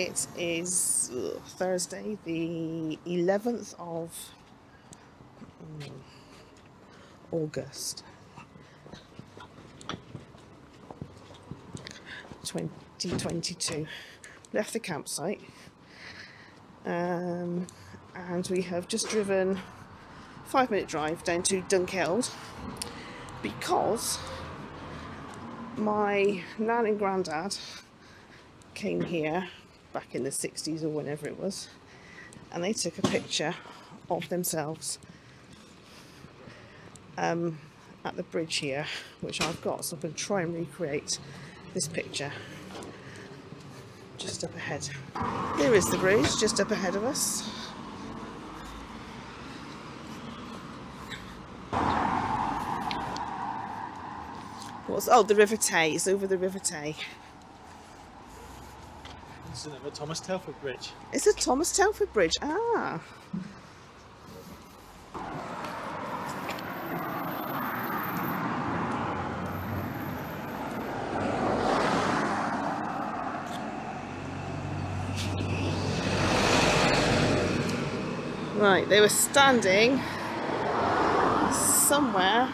It is ugh, Thursday, the 11th of mm, August 2022. Left the campsite um, and we have just driven five minute drive down to Dunkeld because my nan and grandad came here back in the 60s or whenever it was and they took a picture of themselves um, at the bridge here which I've got so I'm going to try and recreate this picture just up ahead. there is the bridge just up ahead of us. What's oh the River Tay, it's over the River Tay. Isn't it the Thomas Telford Bridge? It's a Thomas Telford Bridge. Ah. Right, they were standing somewhere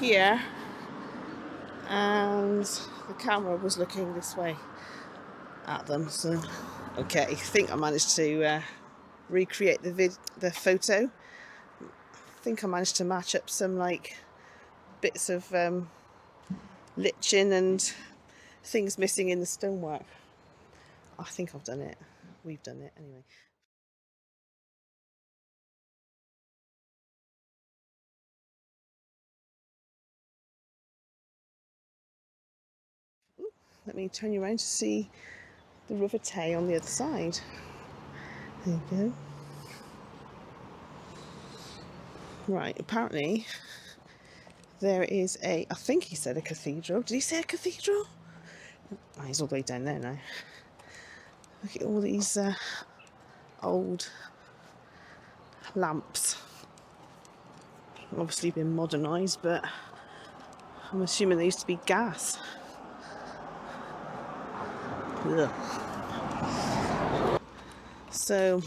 here and the camera was looking this way at them so okay I think I managed to uh, recreate the vid the photo. I think I managed to match up some like bits of um, liching and things missing in the stonework. I think I've done it. We've done it anyway. Let me turn you around to see the River Tay on the other side. There you go. Right, apparently there is a, I think he said a cathedral. Did he say a cathedral? Oh, he's all the way down there now. Look at all these uh, old lamps. Obviously been modernised, but I'm assuming they used to be gas. Ugh. So,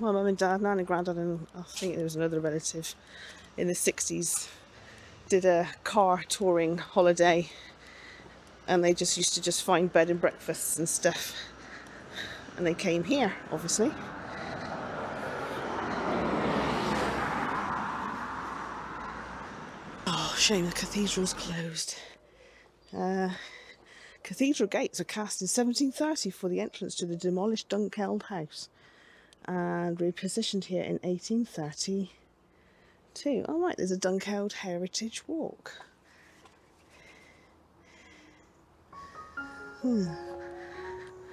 my mum and dad, nan and granddad, and I think there was another relative in the 60s, did a car touring holiday and they just used to just find bed and breakfasts and stuff. And they came here, obviously. Oh, shame the cathedral's closed. Uh, Cathedral gates were cast in 1730 for the entrance to the demolished Dunkeld house and repositioned here in 1832. Oh right, there's a Dunkeld Heritage Walk. Hmm.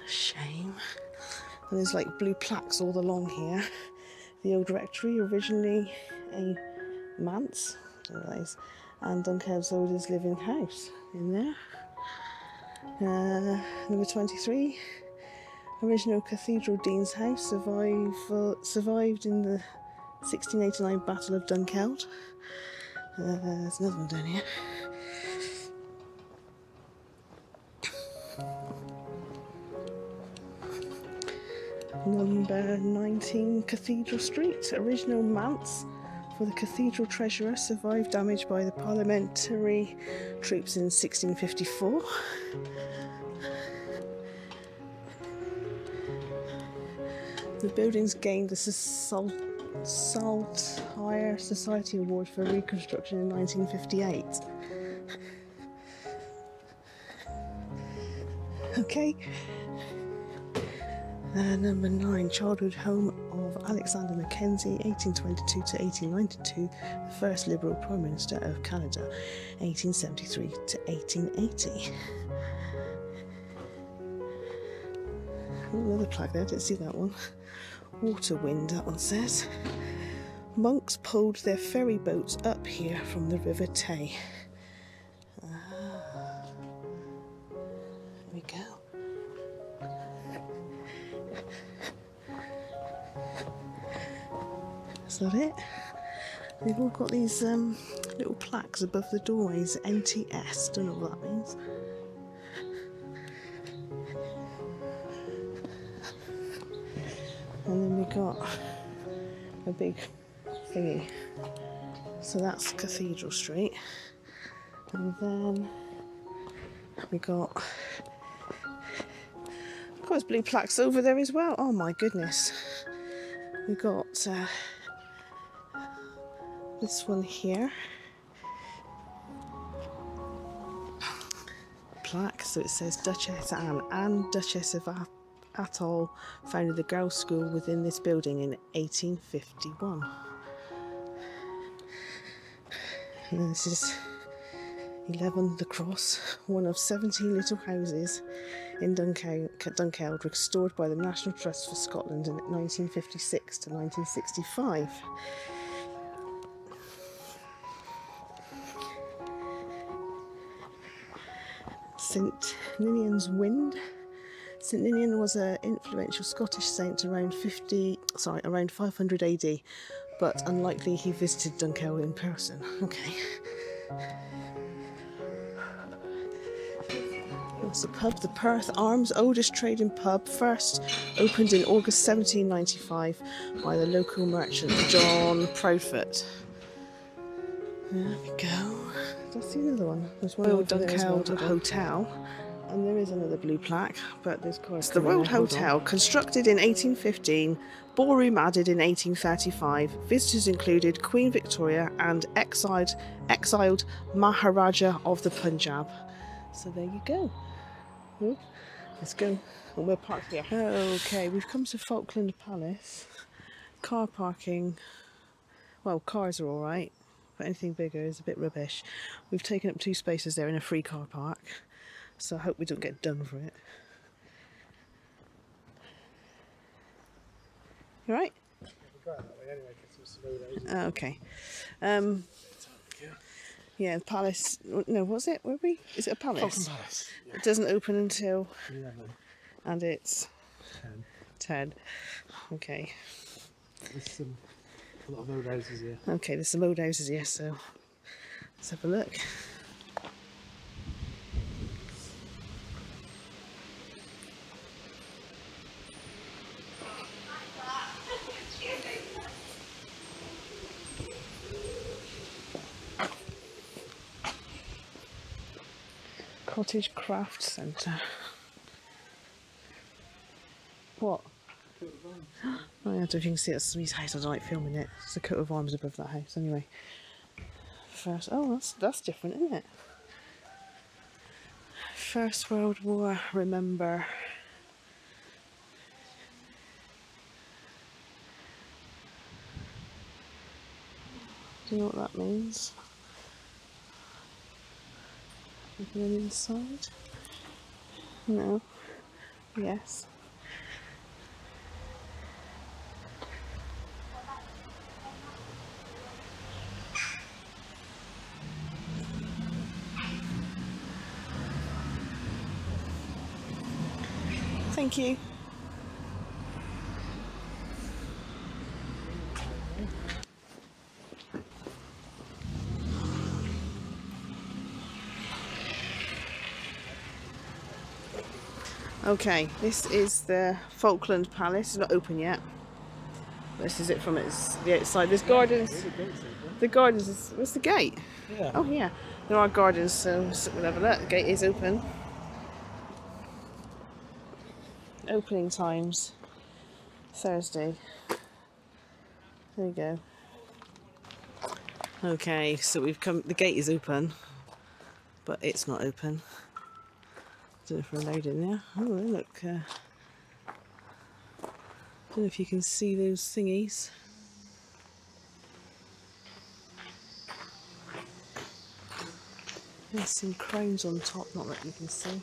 Shame. And there's like blue plaques all along here. The old rectory, originally a manse, and Dunkeld's oldest living house in there. Uh, number 23. Original Cathedral Dean's House survive, uh, survived in the 1689 Battle of Dunkeld. Uh, there's another one down here. Number 19 Cathedral Street. Original manse for the cathedral treasurer survived damage by the parliamentary troops in 1654. The buildings gained the Salt, Saltire Society Award for reconstruction in 1958. okay. Uh, number nine, childhood home of Alexander Mackenzie, 1822 to 1892, the first Liberal Prime Minister of Canada, 1873 to 1880. another plaque there, didn't see that one. Water Wynd, that one says. Monks pulled their ferry boats up here from the River Tay. Is that it? They've all got these um, little plaques above the doorways, NTS, don't know what that means. And then we got a big thingy. So that's Cathedral Street. And then we got of course blue plaques over there as well. Oh my goodness. We got uh, this one here. Plaque, so it says Duchess Anne and Duchess of A- Atholl founded the girls' school within this building in 1851. And this is 11 the Cross, one of 17 little houses in Dunkeld restored by the National Trust for Scotland in 1956 to 1965. St Ninian's Wynd. St Ninian was an influential Scottish saint around 50, sorry, around 500 AD, but unlikely he visited Dunkeld in person. Okay. That's the pub, the Perth Arms, oldest trading pub, first opened in August 1795 by the local merchant John Proudfoot. There we go. Did I see another one? There's one Royal Dunkeld Hotel. And there is another blue plaque, but there's cars. The coming Royal hold on. Hotel, constructed in 1815, ballroom added in 1835. Visitors included Queen Victoria and exiled, exiled Maharaja of the Punjab. So there you go. Oh, Let's go. And we're parked here. Okay, we've come to Falkland Palace. Car parking. Well, cars are alright, but anything bigger is a bit rubbish. We've taken up two spaces there in a free car park, so I hope we don't get done for it. You right? Go out that way anyway, 'cause it's some old houses. Oh, okay. Um, yeah, the palace. No, was it? Were we? Is it a palace? Falkland Palace. Yeah. It doesn't open until, 11, and it's 10. 10. Okay. There's some, a lot of old houses here. Okay, there's some old houses here, so let's have a look. Cottage Craft Centre. What? I don't know if you can see. It's somebody's house. I don't like filming it. It's a coat of arms above that house. Anyway. First. Oh, that's that's different, isn't it? First World War. Remember. Do you know what that means? Anything inside? No. Yes. Thank you. Okay, this is the Falkland Palace. It's not open yet. This is it from its the outside. There's gardens. The gardens is where's the gate? Yeah. Oh yeah, there are gardens, so so we'll have a look. The gate is open. Opening times Thursday. There we go. Okay, so we've come. The gate is open, but it's not open. Don't know if we're allowed in there. Oh, look. Uh, don't know if you can see those thingies. There's some crowns on top, not that you can see.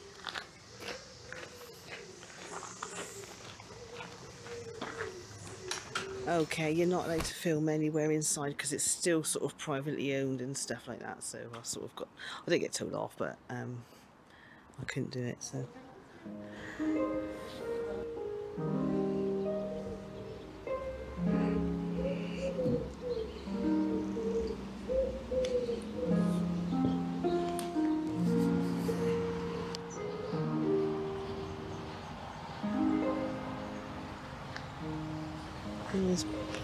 Okay, you're not allowed to film anywhere inside because it's still sort of privately owned and stuff like that. So I sort of got, I didn't get told off, but um, I couldn't do it. So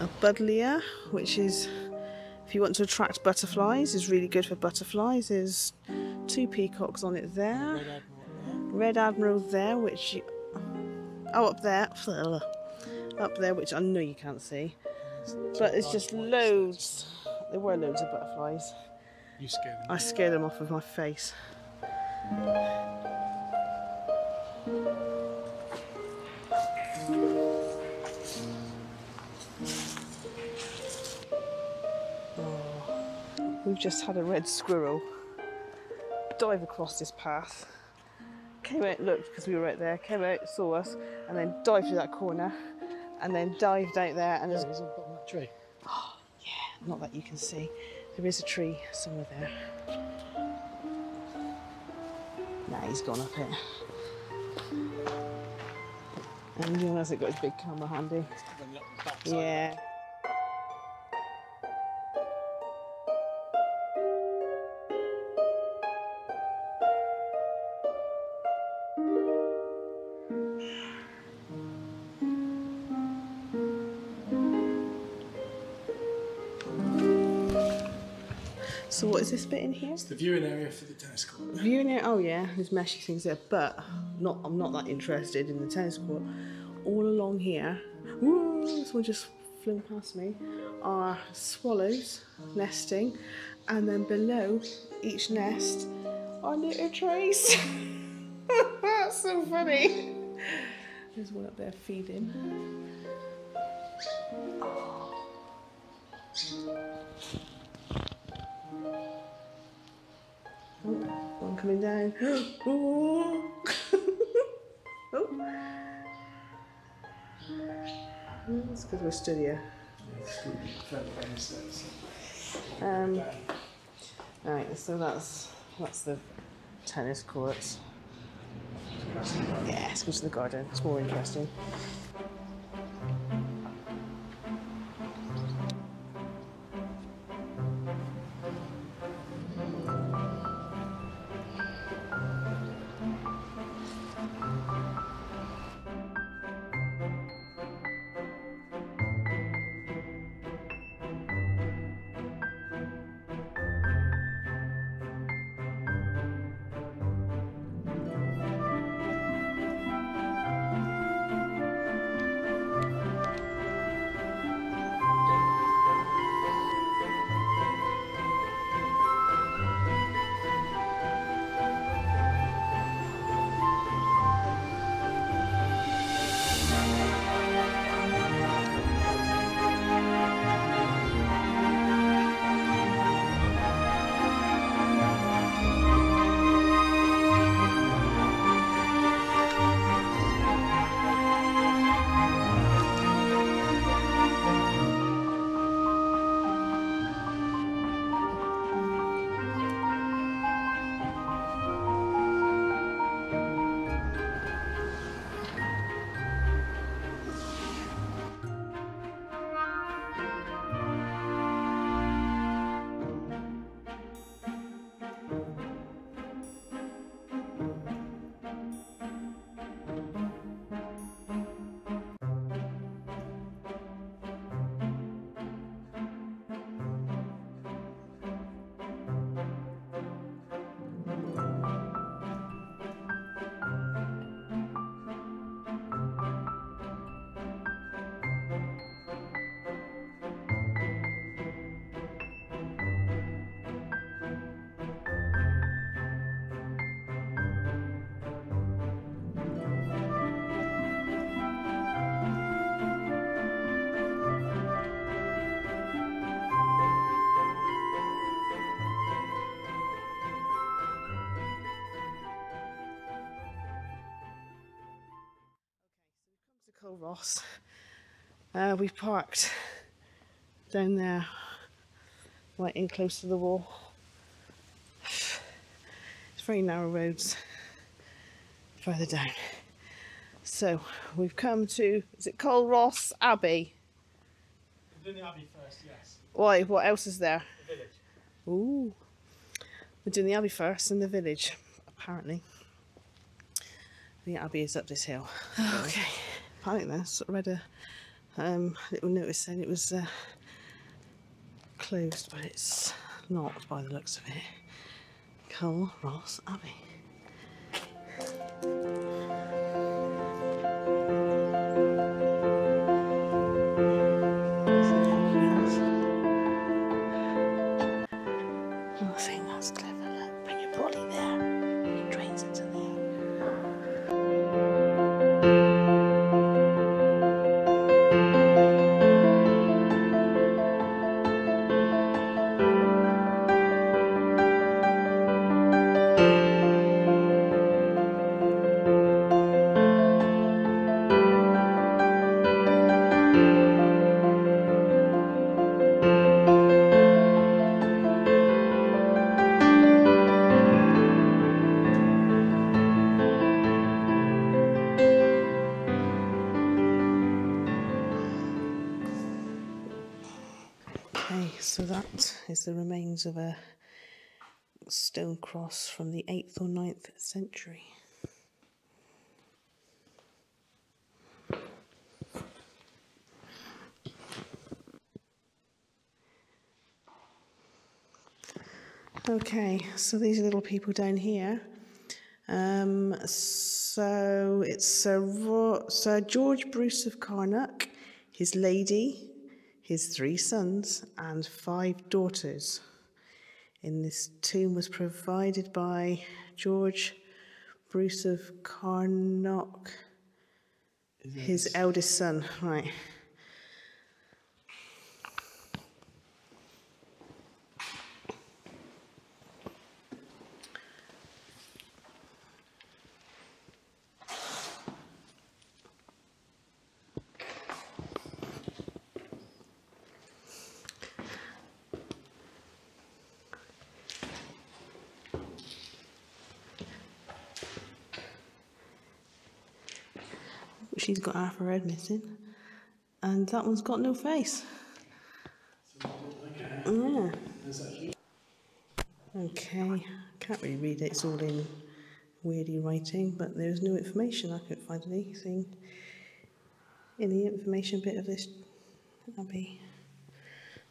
a buddleia, which is, if you want to attract butterflies, is really good for butterflies. There's two peacocks on it there. Red Admiral Red Admiral there. which you, oh up there, up there, which I know you can't see, but it's just loads. There were loads of butterflies. You scare them. I scared them off with my face. We've just had a red squirrel dive across this path. Came out, looked because we were right there, came out, saw us, and then dived through that corner, and then dived out there. And Yeah, there's the bottom that tree. Oh, not that you can see. There is a tree somewhere there. Nah, he's gone up it. And he hasn't got his big camera handy. Yeah. So what is this bit in here? It's the viewing area for the tennis court. Viewing it, oh yeah, there's meshy things there, but not. I'm not that interested in the tennis court. All along here, woo, someone just flew past me. Are swallows nesting, and then below each nest are litter trays. That's so funny. There's one up there feeding. Oh, one coming down. oh. oh. That's because we're stood here. Um, right, so that's that's the tennis courts. Yeah, let's go to the garden. It's more interesting. To Uh, we've parked down there, right in close to the wall. It's very narrow roads further down. So we've come to, is it Culross Abbey? Doing the Abbey first, yes. Why, what else is there? The village. Ooh. We're doing the Abbey first and the village, apparently. The Abbey is up this hill. Okay. I think that's read a, um, little notice saying it was uh, closed, but it's not by the looks of it. Cole Ross Abbey. I think cross from the 8th or 9th century. Okay, so these little people down here. Um, so it's Sir, Sir George Bruce of Carnock, his lady, his three sons, and five daughters. In this tomb was provided by George Bruce of Carnock, his eldest son. Right. She's got half her head missing, and that one's got no face. Yeah. Okay, can't really read it. It's all in weirdy writing, but there's no information. I couldn't find anything in the information bit of this abbey.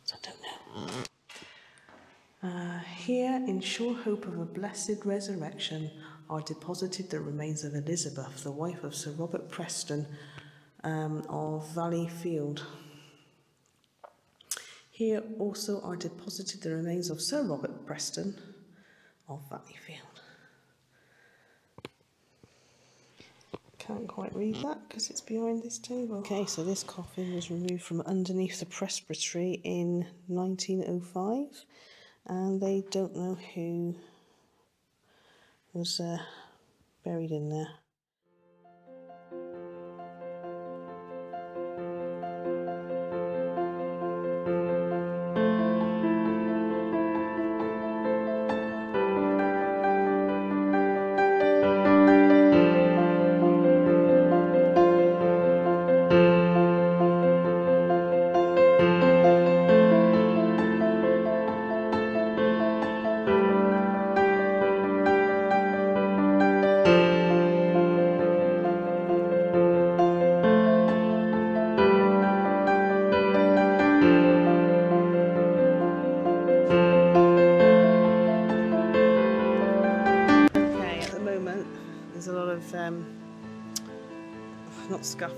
So I don't know. Uh, here, in sure hope of a blessed resurrection, are deposited the remains of Elizabeth, the wife of Sir Robert Preston um, of Valleyfield. Here also are deposited the remains of Sir Robert Preston of Valleyfield. Can't quite read that because it's behind this table. Okay, so this coffin was removed from underneath the presbytery in 1905 and they don't know who was uh, buried in there.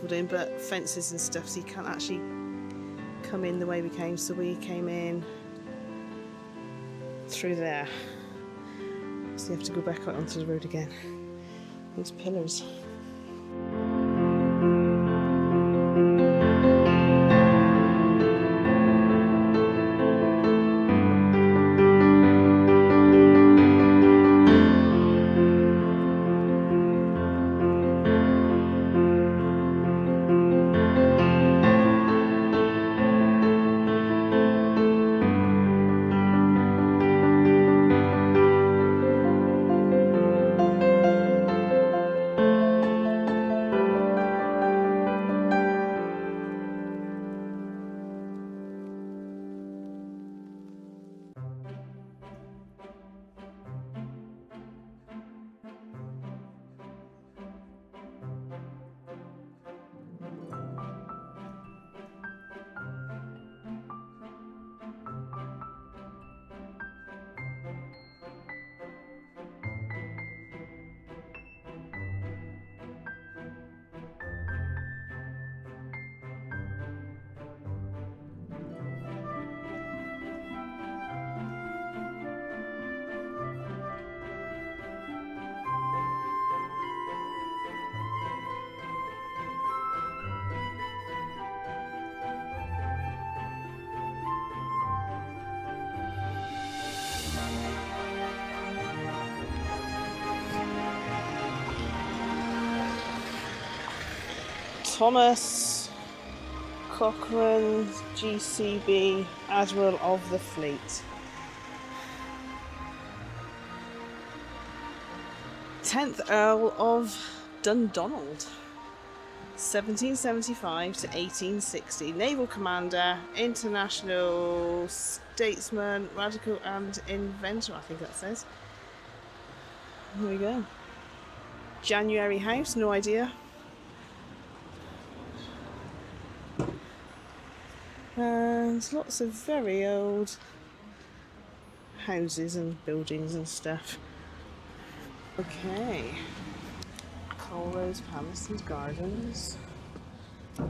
Scaffolding, but fences and stuff, so you can't actually come in the way we came. So we came in through there. So you have to go back out onto the road again. These pillars. Thomas Cochrane, GCB, Admiral of the Fleet. 10th Earl of Dundonald. 1775 to 1860. Naval Commander, International Statesman, Radical and Inventor, I think that says. Here we go. January House, no idea. And lots of very old houses and buildings and stuff. Okay. Culross Palace and Gardens. So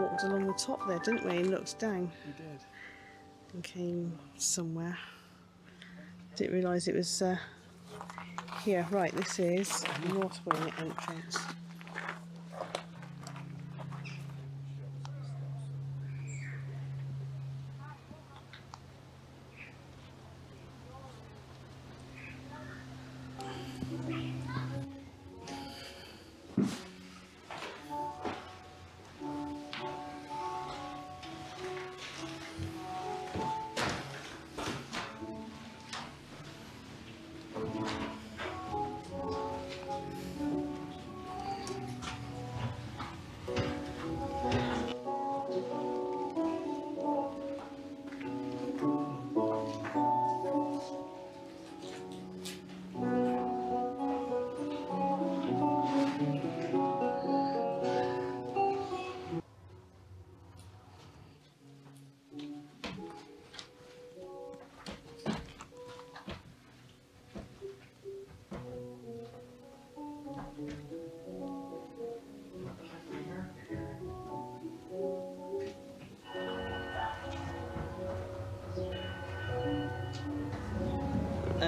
walked along the top there, didn't we? And looked down We did. and came somewhere. Didn't realise it was uh, here. Right, this is North Wing entrance.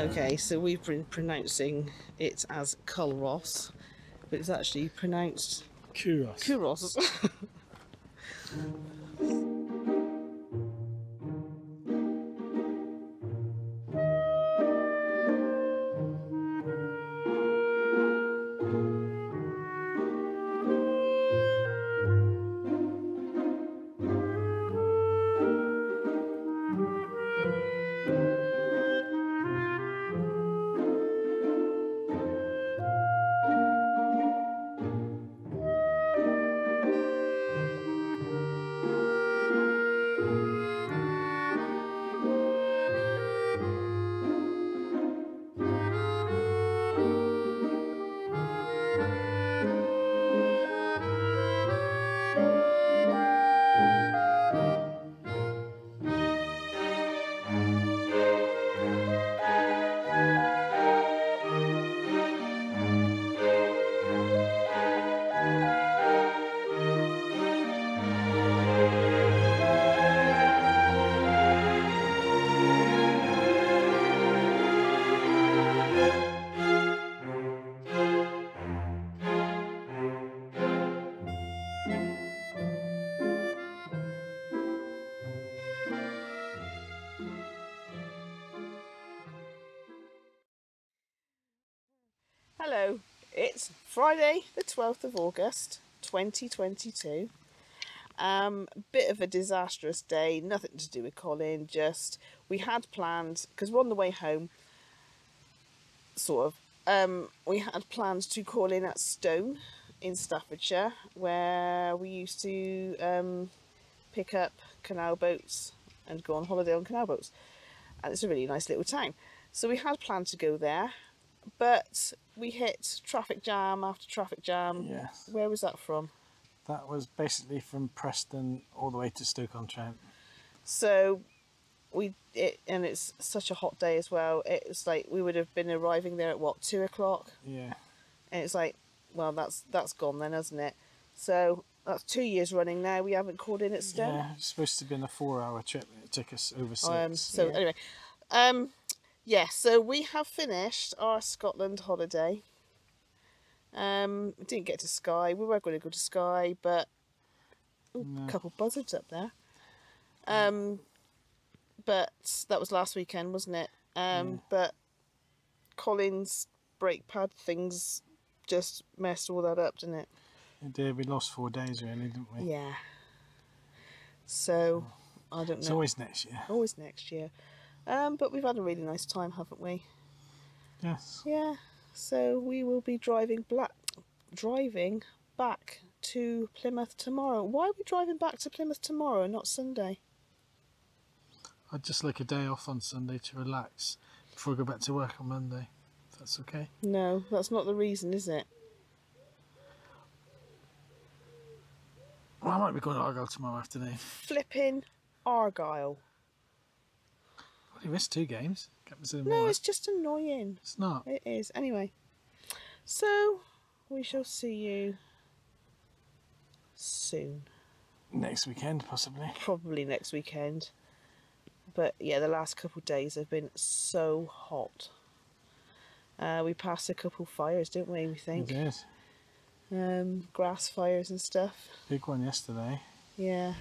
Okay, so we've been pronouncing it as Culross, but it's actually pronounced Kuros. Kuros. Hello, it's Friday, the 12th of August 2022. Um, bit of a disastrous day, nothing to do with Colin, just we had planned because we're on the way home, sort of. Um, we had plans to call in at Stone in Staffordshire, where we used to um, pick up canal boats and go on holiday on canal boats. And it's a really nice little town. So we had planned to go there, but we hit traffic jam after traffic jam. Yes. Where was that from? That was basically from Preston all the way to Stoke-on-Trent. So we it and it's such a hot day as well. It's like we would have been arriving there at what two o'clock, Yeah. and it's like, well, that's that's gone then, hasn't it? So that's two years running now. We haven't called in at Stone. Yeah, it's supposed to have been a four-hour trip. It took us over six. Um, so yeah. anyway, um, yeah. So we have finished our Scotland holiday. Um, didn't get to Skye. We were going to go to Skye, but ooh, No. a couple buzzards up there. Um, but that was last weekend, wasn't it? Um, but Colin's brake pad things just messed all that up, didn't it? It did. We lost four days, really, didn't we? Yeah. So I don't know. It's always next year. always next year. Um, but we've had a really nice time, haven't we? Yes. Yeah. So we will be driving black, driving back to Plymouth tomorrow. Why are we driving back to Plymouth tomorrow, and not Sunday? I'd just like a day off on Sunday to relax before I go back to work on Monday. If that's okay. No, that's not the reason, is it? Well, I might be going to Argyle tomorrow afternoon. Flipping Argyle. You missed two games. No, it's just annoying. It's not. It is. Anyway, so we shall see you soon. Next weekend, possibly. Probably next weekend. But yeah, the last couple of days have been so hot. Uh, we passed a couple fires, didn't we? We We think did. um, grass fires and stuff. Big one yesterday. Yeah.